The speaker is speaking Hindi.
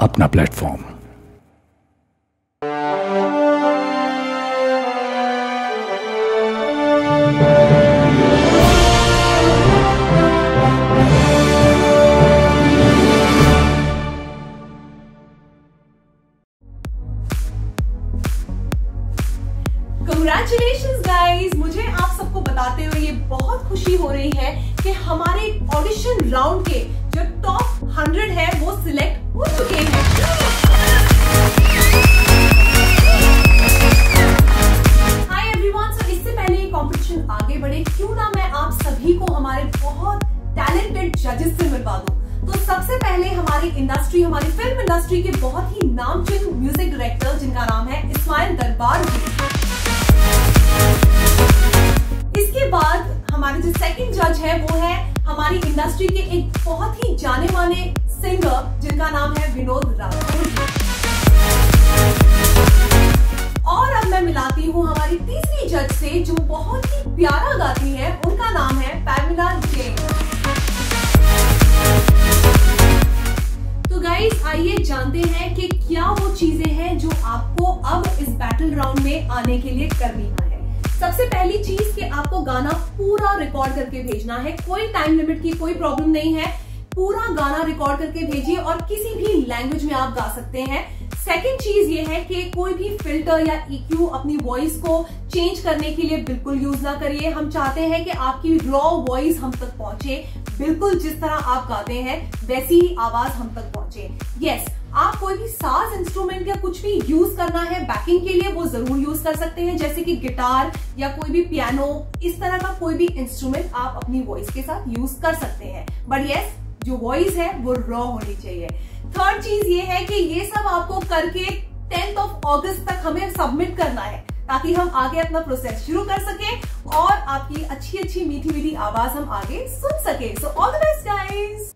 अपना प्लेटफॉर्म कंग्रेचुलेशन गाइस मुझे आप सबको बताते हुए ये बहुत खुशी हो रही है कि हमारे ऑडिशन राउंड के जो कंपटीशन आगे बढ़े, क्यों ना मैं आप सभी को हमारे बहुत टैलेंटेड जजेस से मिलवा दूँ? तो सबसे पहले हमारी इंडस्ट्री हमारी फ़िल्म इंडस्ट्री के बहुत ही नामचीन म्यूज़िक डायरेक्टर जिनका नाम है इस्माइल दरबार इसके बाद हमारे जो सेकंड जज है, वो है हमारी इंडस्ट्री के एक बहुत ही जाने माने सिंगर जिनका नाम है विनोद राठौर और अब मैं मिलाती हूँ हमारी तीसरी जज से, जो बहुत ही प्यारा गाती है, उनका नाम है पैमिला जेन। तो गाइस आइए जानते हैं कि क्या वो चीज़ें हैं जो आपको अब इस बैटल राउंड में आने के लिए करनी है। सबसे पहली चीज़ कि आपको गाना पूरा रिकॉर्ड करके भेजना है। कोई टाइम लिमिट की कोई प्रॉब्लम नहीं है। पूरा गाना रिकॉर्ड करके भेजिए और किसी भी लैंग्वेज में आप गा सकते हैं। सेकेंड चीज़ ये है कि कोई भी फ़िल्टर या इक्यू अपनी वॉइस को चेंज करने के लिए बिल्कुल यूज़ ना करिए। हम चाहते हैं कि आपकी रॉ वॉइस हम तक पहुँचे। बिल्कुल जिस तरह आप गाते हैं, वैसी ही आवाज़ हम तक पहुँचे। यस आप कोई भी साज इंस्ट्रूमेंट या कुछ भी यूज़ करना है बैकिंग के लिए वो ज़रूर यूज़ कर सकते हैं। जैसे कि गिटार या कोई भी पियानो इस तरह का कोई भी इंस्ट्रूमेंट आप अपनी वॉइस के साथ यूज़ कर सकते हैं। बट यस जो वॉइस है, वो रॉ होनी चाहिए। थर्ड चीज़ ये है कि ये सब आपको करके टेंथ ऑफ़ ऑगस्ट तक हमें सबमिट करना है, ताकि हम आगे अपना प्रोसेस शुरू कर सके और आपकी अच्छी अच्छी मीठी मीठी आवाज़ हम आगे सुन सके। So all the best guys